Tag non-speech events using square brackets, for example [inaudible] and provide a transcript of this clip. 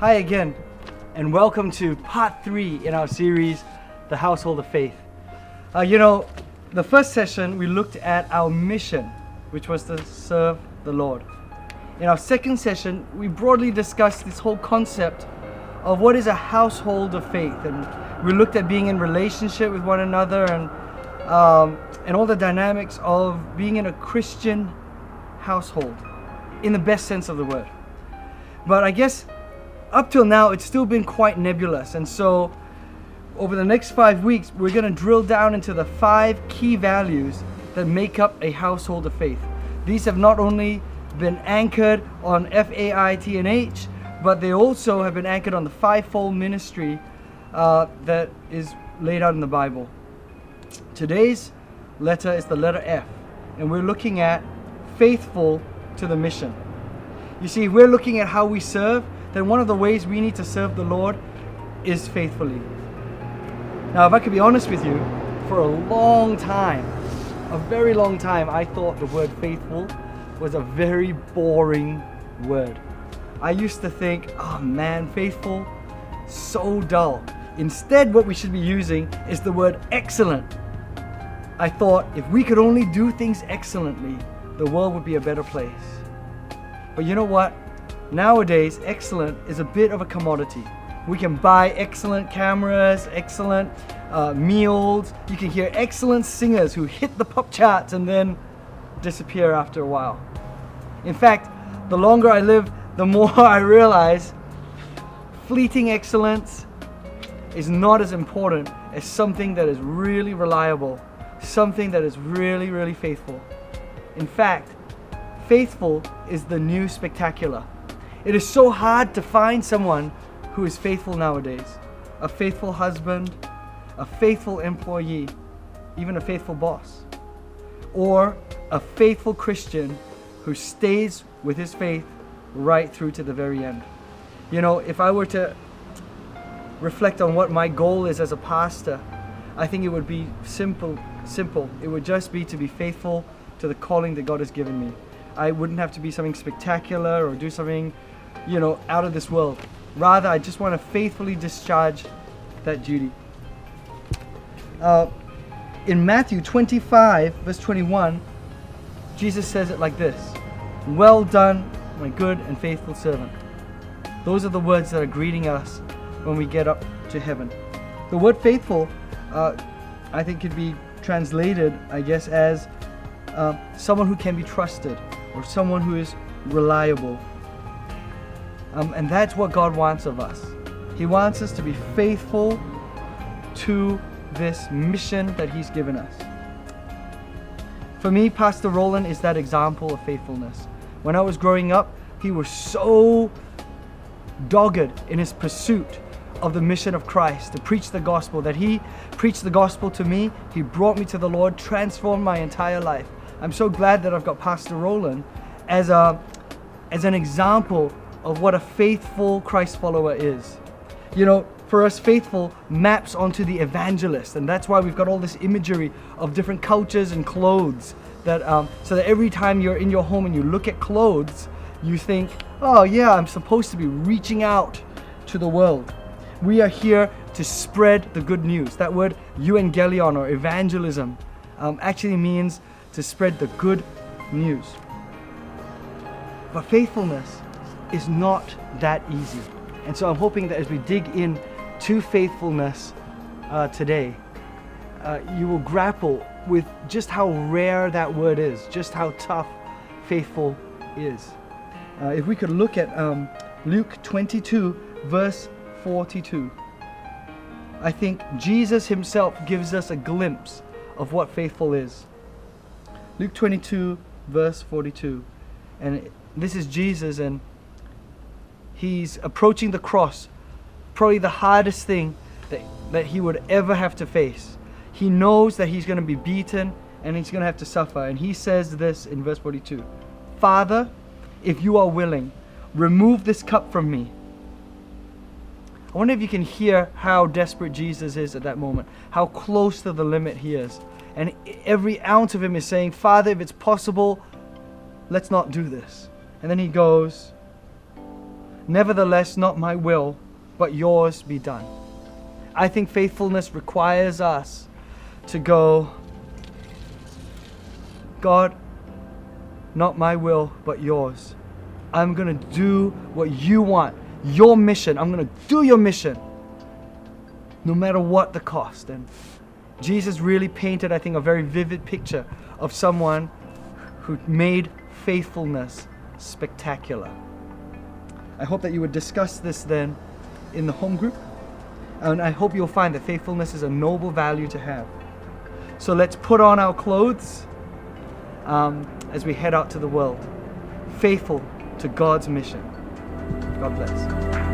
Hi again, and welcome to part three in our series, The Household of Faith. Uh, you know, the first session we looked at our mission, which was to serve the Lord. In our second session, we broadly discussed this whole concept of what is a household of faith, and we looked at being in relationship with one another and um, and all the dynamics of being in a Christian household, in the best sense of the word. But I guess up till now, it's still been quite nebulous. And so, over the next five weeks, we're going to drill down into the five key values that make up a household of faith. These have not only been anchored on F A I T N H, but they also have been anchored on the fivefold ministry uh, that is laid out in the Bible. Today's letter is the letter F, and we're looking at faithful to the mission. You see, we're looking at how we serve, then one of the ways we need to serve the Lord is faithfully. Now, if I could be honest with you, for a long time, a very long time, I thought the word faithful was a very boring word. I used to think, oh man, faithful, so dull. Instead, what we should be using is the word excellent. I thought if we could only do things excellently, the world would be a better place. But you know what? Nowadays, excellent is a bit of a commodity. We can buy excellent cameras, excellent uh, meals. You can hear excellent singers who hit the pop charts and then disappear after a while. In fact, the longer I live, the more [laughs] I realize fleeting excellence is not as important as something that is really reliable, something that is really, really faithful. In fact, faithful is the new spectacular. It is so hard to find someone who is faithful nowadays. A faithful husband, a faithful employee, even a faithful boss, or a faithful Christian who stays with his faith right through to the very end. You know, if I were to reflect on what my goal is as a pastor, I think it would be simple simple. It would just be to be faithful to the calling that God has given me. I wouldn't have to be something spectacular or do something, you know, out of this world. Rather, I just want to faithfully discharge that duty. Uh, in Matthew 25, verse 21, Jesus says it like this Well done, my good and faithful servant. Those are the words that are greeting us when we get up to heaven. The word faithful, uh, I think, could be translated, I guess, as uh, someone who can be trusted or someone who is reliable. Um, and that's what God wants of us. He wants us to be faithful to this mission that He's given us. For me, Pastor Roland is that example of faithfulness. When I was growing up, he was so dogged in his pursuit of the mission of Christ to preach the gospel that he preached the gospel to me. He brought me to the Lord, transformed my entire life. I'm so glad that I've got Pastor Roland as a as an example of what a faithful Christ follower is. You know, for us, faithful maps onto the evangelist, and that's why we've got all this imagery of different cultures and clothes. That um, so that every time you're in your home and you look at clothes, you think, oh yeah, I'm supposed to be reaching out to the world. We are here to spread the good news. That word euangelion or evangelism um, actually means to spread the good news. But faithfulness is not that easy. And so I'm hoping that as we dig in to faithfulness uh, today, uh, you will grapple with just how rare that word is, just how tough faithful is. Uh, if we could look at um, Luke 22, verse 42, I think Jesus himself gives us a glimpse of what faithful is. Luke 22, verse 42. And this is Jesus, and he's approaching the cross, probably the hardest thing that, that he would ever have to face. He knows that he's going to be beaten and he's going to have to suffer. And he says this in verse 42 Father, if you are willing, remove this cup from me. I wonder if you can hear how desperate Jesus is at that moment, how close to the limit he is. And every ounce of him is saying, Father, if it's possible, let's not do this. And then he goes, Nevertheless, not my will, but yours be done. I think faithfulness requires us to go, God, not my will, but yours. I'm going to do what you want, your mission. I'm going to do your mission, no matter what the cost. And Jesus really painted, I think, a very vivid picture of someone who made faithfulness spectacular. I hope that you would discuss this then in the home group. And I hope you'll find that faithfulness is a noble value to have. So let's put on our clothes um, as we head out to the world, faithful to God's mission. God bless.